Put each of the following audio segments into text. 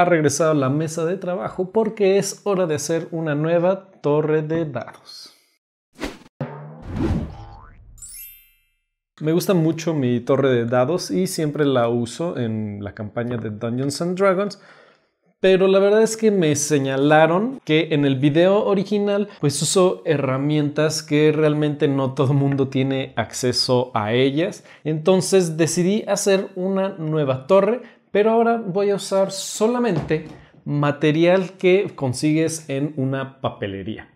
ha regresado a la mesa de trabajo porque es hora de hacer una nueva torre de dados. Me gusta mucho mi torre de dados y siempre la uso en la campaña de Dungeons and Dragons. Pero la verdad es que me señalaron que en el video original pues uso herramientas que realmente no todo mundo tiene acceso a ellas. Entonces decidí hacer una nueva torre, pero ahora voy a usar solamente material que consigues en una papelería.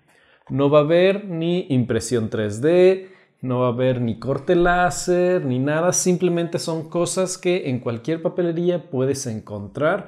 No va a haber ni impresión 3D, no va a haber ni corte láser ni nada, simplemente son cosas que en cualquier papelería puedes encontrar.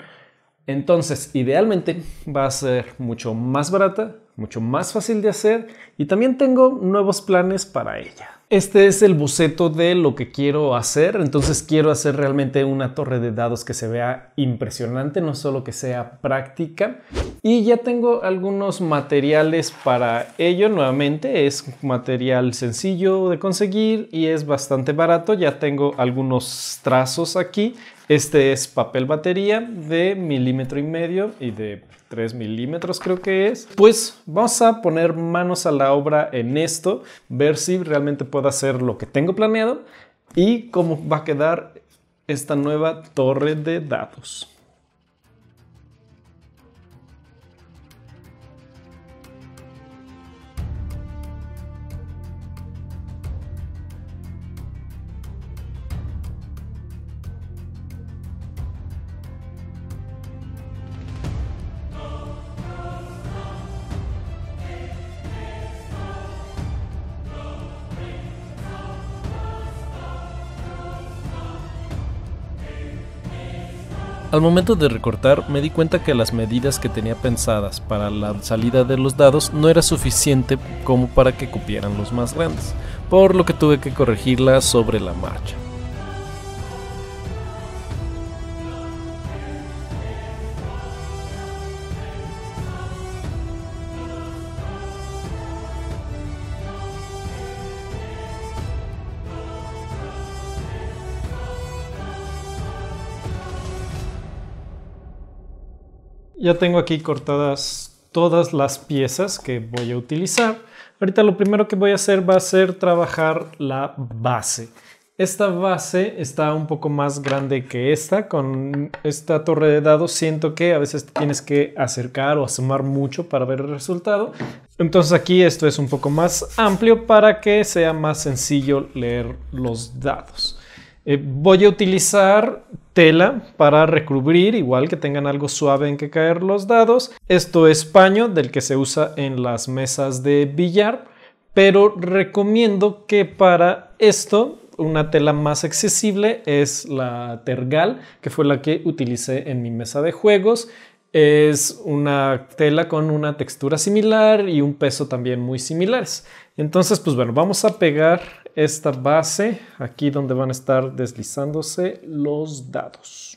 Entonces, idealmente va a ser mucho más barata, mucho más fácil de hacer y también tengo nuevos planes para ella. Este es el boceto de lo que quiero hacer, entonces quiero hacer realmente una torre de dados que se vea impresionante, no solo que sea práctica. Y ya tengo algunos materiales para ello, nuevamente es material sencillo de conseguir y es bastante barato, ya tengo algunos trazos aquí. Este es papel batería de milímetro y medio y de 3 milímetros creo que es. Pues vamos a poner manos a la obra en esto, ver si realmente puedo hacer lo que tengo planeado y cómo va a quedar esta nueva torre de datos. Al momento de recortar me di cuenta que las medidas que tenía pensadas para la salida de los dados no era suficiente como para que cupieran los más grandes, por lo que tuve que corregirla sobre la marcha. Ya tengo aquí cortadas todas las piezas que voy a utilizar. Ahorita lo primero que voy a hacer va a ser trabajar la base. Esta base está un poco más grande que esta. Con esta torre de dados siento que a veces tienes que acercar o asomar mucho para ver el resultado. Entonces aquí esto es un poco más amplio para que sea más sencillo leer los dados. Eh, voy a utilizar tela para recubrir, igual que tengan algo suave en que caer los dados. Esto es paño del que se usa en las mesas de billar, pero recomiendo que para esto una tela más accesible es la tergal, que fue la que utilicé en mi mesa de juegos. Es una tela con una textura similar y un peso también muy similares. Entonces, pues bueno, vamos a pegar esta base aquí donde van a estar deslizándose los dados.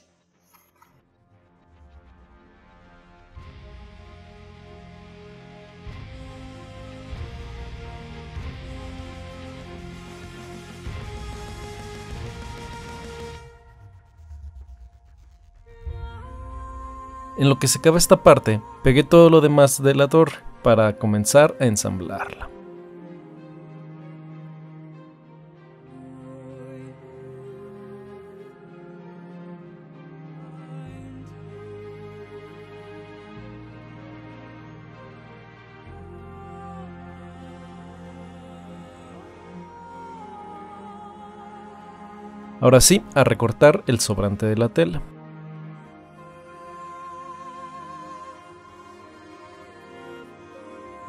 En lo que se acaba esta parte, pegué todo lo demás de la torre para comenzar a ensamblarla. Ahora sí, a recortar el sobrante de la tela.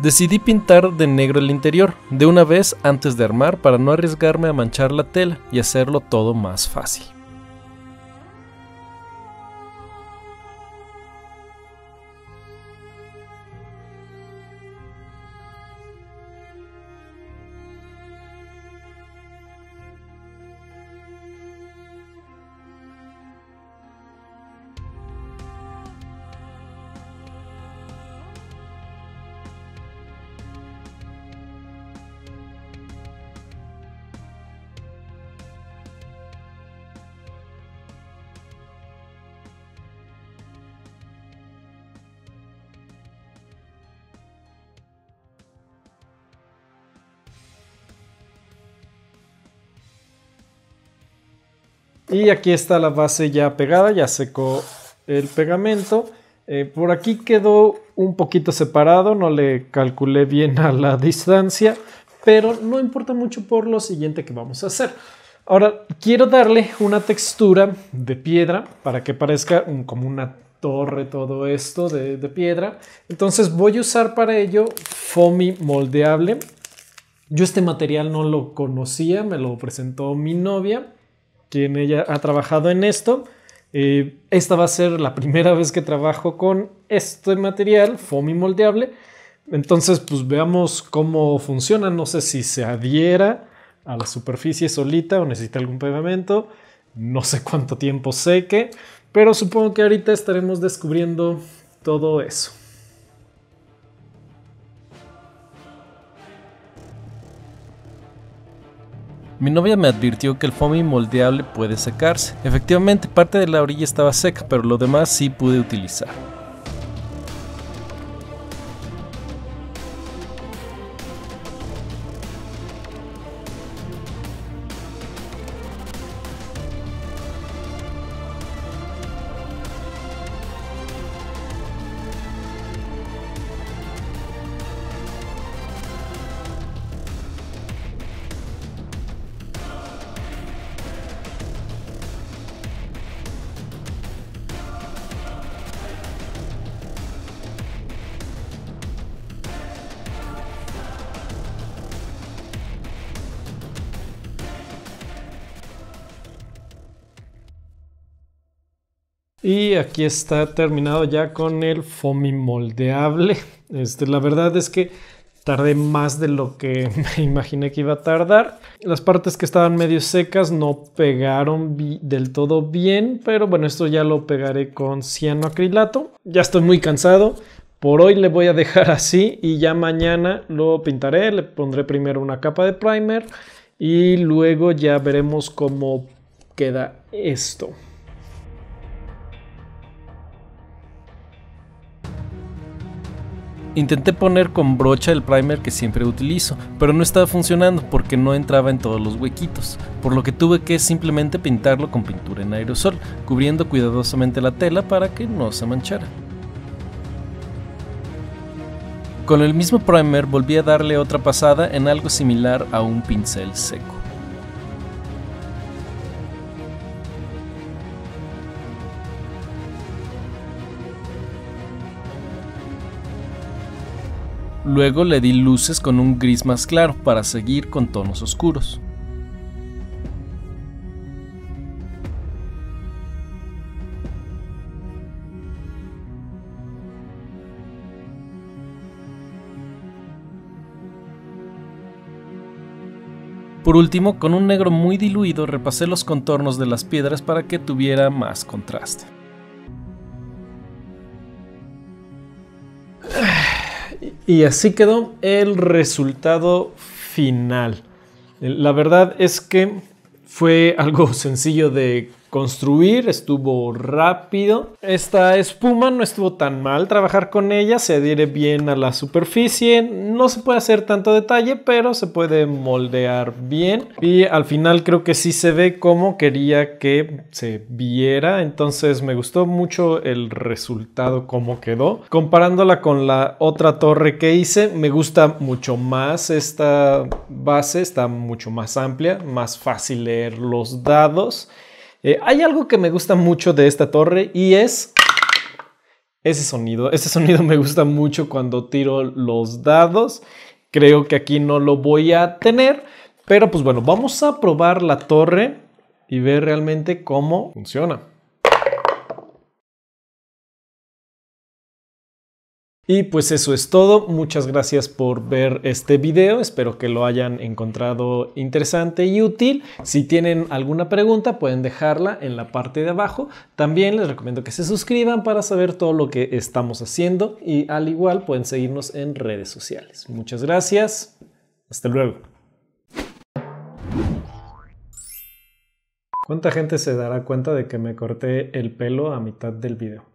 Decidí pintar de negro el interior, de una vez antes de armar para no arriesgarme a manchar la tela y hacerlo todo más fácil. Y aquí está la base ya pegada, ya secó el pegamento. Eh, por aquí quedó un poquito separado, no le calculé bien a la distancia, pero no importa mucho por lo siguiente que vamos a hacer. Ahora quiero darle una textura de piedra para que parezca como una torre todo esto de, piedra. Entonces voy a usar para ello foamy moldeable. Yo este material no lo conocía, me lo presentó mi novia, quien ella ha trabajado en esto. Eh, esta va a ser la primera vez que trabajo con este material, foamy moldeable. Entonces, pues veamos cómo funciona. No sé si se adhiera a la superficie solita o necesita algún pegamento. No sé cuánto tiempo seque, pero supongo que ahorita estaremos descubriendo todo eso. Mi novia me advirtió que el foamy moldeable puede secarse. Efectivamente, parte de la orilla estaba seca, pero lo demás sí pude utilizar. Y aquí está terminado ya con el foamy moldeable. Este, la verdad es que tardé más de lo que me imaginé que iba a tardar. Las partes que estaban medio secas no pegaron del todo bien, pero bueno, esto ya lo pegaré con cianoacrilato. Ya estoy muy cansado. Por hoy le voy a dejar así y ya mañana lo pintaré. Le pondré primero una capa de primer y luego ya veremos cómo queda esto. Intenté poner con brocha el primer que siempre utilizo, pero no estaba funcionando porque no entraba en todos los huequitos, por lo que tuve que simplemente pintarlo con pintura en aerosol, cubriendo cuidadosamente la tela para que no se manchara. Con el mismo primer volví a darle otra pasada en algo similar a un pincel seco. Luego le di luces con un gris más claro para seguir con tonos oscuros. Por último, con un negro muy diluido repasé los contornos de las piedras para que tuviera más contraste. Y así quedó el resultado final. La verdad es que fue algo sencillo de construir, estuvo rápido. Esta espuma no estuvo tan mal trabajar con ella, se adhiere bien a la superficie, no se puede hacer tanto detalle, pero se puede moldear bien y al final creo que sí se ve como quería que se viera, entonces me gustó mucho el resultado como quedó. Comparándola con la otra torre que hice, me gusta mucho más esta base, está mucho más amplia, más fácil leer los dados. Eh, hay algo que me gusta mucho de esta torre y es ese sonido. Ese sonido me gusta mucho cuando tiro los dados. Creo que aquí no lo voy a tener, pero pues bueno, vamos a probar la torre y ver realmente cómo funciona. Y pues eso es todo. Muchas gracias por ver este video. Espero que lo hayan encontrado interesante y útil. Si tienen alguna pregunta pueden dejarla en la parte de abajo. También les recomiendo que se suscriban para saber todo lo que estamos haciendo y al igual pueden seguirnos en redes sociales. Muchas gracias. Hasta luego. ¿Cuánta gente se dará cuenta de que me corté el pelo a mitad del video?